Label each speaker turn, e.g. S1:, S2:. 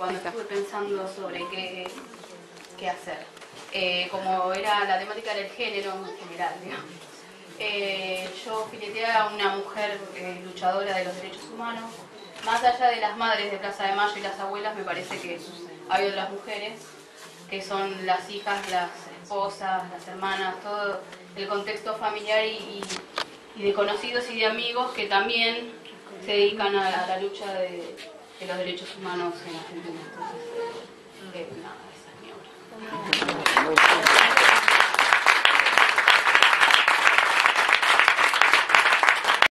S1: cuando estuve pensando sobre qué, qué hacer. Eh, como era la temática del género en general, digamos. Eh, yo fileteé a una mujer eh, luchadora de los derechos humanos. Más allá de las madres de Plaza de Mayo y las abuelas, me parece que hay otras mujeres que son las hijas, las esposas, las hermanas, todo el contexto familiar y, de conocidos y de amigos que también se dedican a la lucha de, de, los derechos humanos en Argentina.